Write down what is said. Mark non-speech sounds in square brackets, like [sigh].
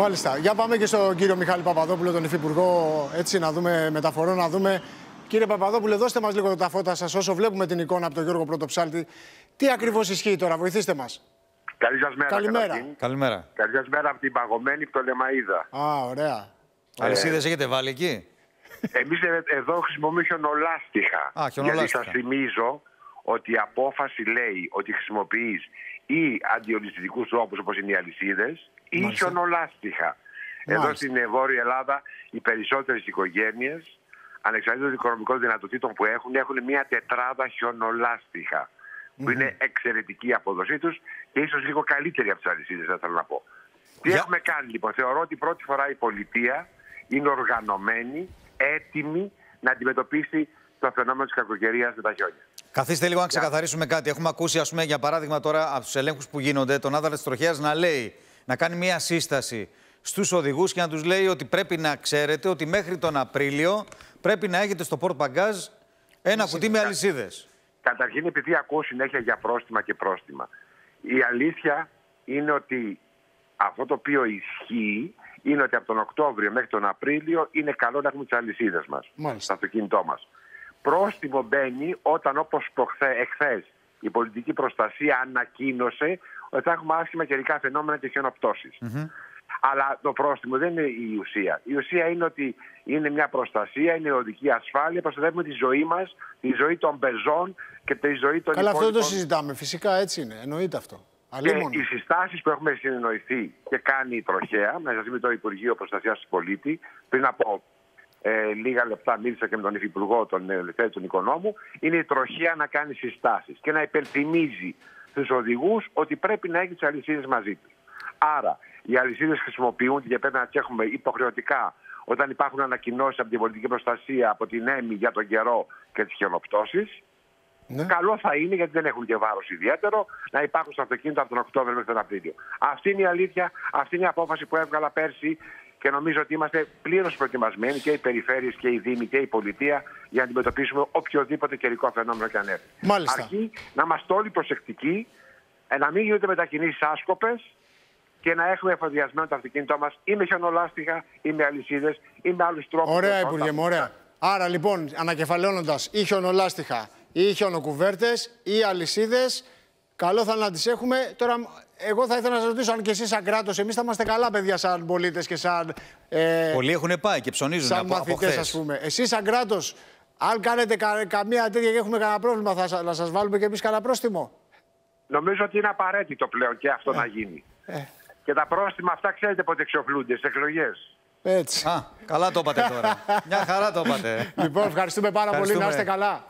Μάλιστα. Για πάμε και στον κύριο Μιχάλη Παπαδόπουλο, τον Υφυπουργό, έτσι να δούμε μεταφορών, να δούμε. Κύριε Παπαδόπουλο, δώστε μας λίγο τα φώτα σας όσο βλέπουμε την εικόνα από τον Γιώργο Πρωτοψάλτη. Τι ακριβώς ισχύει τώρα, βοηθήστε μας. Καλή σας μέρα. Καλημέρα. καταρχήν. Καλημέρα. Καλή σας μέρα από την παγωμένη Πτολεμαΐδα. Α, ωραία. Αλυσίδες έχετε βάλει εκεί; Εμείς ε- εδώ χρησιμοποιούμε χιονολάστιχα. Α, χιονολάστιχα. Γιατί σας θυμίζω ότι η απόφαση λέει ότι χρησιμοποιείς ή αντιολιστικούς τρόπους όπως είναι οι αλυσίδες ή Μάλιστα. χιονολάστιχα. Εδώ Μάλιστα. στην ε, Βόρεια Ελλάδα οι περισσότερες οικογένειες ανεξαρτήτως των οικονομικών δυνατοτήτων που έχουν, έχουν μια τετράδα χιονολάστιχα. Που είναι εξαιρετική η απόδοσή τους και ίσως λίγο καλύτερη από τις αλυσίδες, θα θέλω να πω. Τι Για- έχουμε κάνει λοιπόν; Θεωρώ ότι πρώτη φορά η πολιτεία είναι οργανωμένη, έτοιμη να αντιμετωπίσει το φαινόμενο της κακοκαιρίας με τα χιόνια. Καθίστε λίγο να ξεκαθαρίσουμε κάτι. Έχουμε ακούσει, ας πούμε, για παράδειγμα, τώρα από τους ελέγχους που γίνονται, τον άδρα τη τροχέα να λέει, να κάνει μία σύσταση στους οδηγούς και να τους λέει ότι πρέπει να ξέρετε ότι μέχρι τον Απρίλιο πρέπει να έχετε στο πόρτ μπαγκάζ ένα κουτί με αλυσίδες. Καταρχήν, επειδή ακούω συνέχεια για πρόστιμα και πρόστιμα. Η αλήθεια είναι ότι αυτό το οποίο ισχύει είναι ότι από τον Οκτώβριο μέχρι τον Απρίλιο είναι καλό να έχουμε τις αλυσίδες μας Μάλιστα. στο αυτοκίνητό μας. Πρόστιμο μπαίνει όταν, όπως εχθές, η πολιτική προστασία ανακοίνωσε ότι θα έχουμε άσχημα καιρικά φαινόμενα και χιονοπτώσεις. Αλλά το πρόστιμο δεν είναι η ουσία. Η ουσία είναι ότι είναι μια προστασία, είναι η οδική ασφάλεια, προστατεύουμε τη ζωή μας, τη ζωή των πεζών και τη ζωή των Καλά, αυτό δεν το υπόλοιπων συζητάμε. Φυσικά έτσι είναι. Εννοείται αυτό. και Αλλήμον. οι συστάσεις που έχουμε συνεννοηθεί και κάνει η Τροχέα, μέσα με το Υπουργείο Προστασίας του Πολίτη, πριν από ε, λίγα λεπτά μίλησα και με τον Υφυπουργό, τον Ελευθέρη τον Οικονόμου, είναι η Τροχέα να κάνει συστάσεις και να υπενθυμίζει στους οδηγούς ότι πρέπει να έχει τις αλυσίδες μαζί τους. Άρα, οι αλυσίδες χρησιμοποιούνται και πρέπει να τις έχουμε υποχρεωτικά όταν υπάρχουν ανακοινώσεις από την πολιτική προστασία, από την ΕΜΗ για τον καιρό και τις χιονοπτώσεις. Ναι. Καλό θα είναι, γιατί δεν έχουν και βάρος ιδιαίτερο, να υπάρχουν στο αυτοκίνητο από τον Οκτώβριο μέχρι τον Απρίλιο. Αυτή είναι η αλήθεια, αυτή είναι η απόφαση που έβγαλα πέρσι και νομίζω ότι είμαστε πλήρως προετοιμασμένοι και οι περιφέρειες και οι Δήμοι και η Πολιτεία για να αντιμετωπίσουμε οποιοδήποτε καιρικό φαινόμενο και αν έρθει. Μάλιστα. Αρκεί να είμαστε όλοι προσεκτικοί, ε, να μην γίνονται μετακινήσεις άσκοπες και να έχουμε εφοδιασμένο το αυτοκίνητό μας ή με χιονολάστιχα ή με αλυσίδες ή με άλλους τρόπους. Ωραία, Υπουργέ μου, ωραία. Άρα λοιπόν, ανακεφαλαιώνοντας, ή χιονολάστιχα, ή χιονοκουβέρτες, ή αλυσίδες, καλό θα είναι να τι έχουμε. Τώρα, εγώ θα ήθελα να σας ρωτήσω αν και εσείς, σαν κράτος, εμείς θα είμαστε καλά παιδιά, σαν πολίτες και σαν. Ε, Πολλοί έχουν πάει και ψωνίζουν σαν από, από μαθητές, χθες. ας πούμε. Εσείς, σαν κράτος, αν κάνετε κα- καμία τέτοια και έχουμε κανένα πρόβλημα, θα, σα- να σας βάλουμε και εμείς κανένα πρόστιμο; Νομίζω ότι είναι απαραίτητο πλέον και αυτό να γίνει. Ε. Και τα πρόστιμα αυτά ξέρετε πότε εξοφλούνται στις εκλογές. Έτσι. Α, καλά το είπατε τώρα. [laughs] Μια χαρά το είπατε. λοιπόν, ευχαριστούμε πάρα πολύ. Να Ευχαριστούμε. είστε καλά.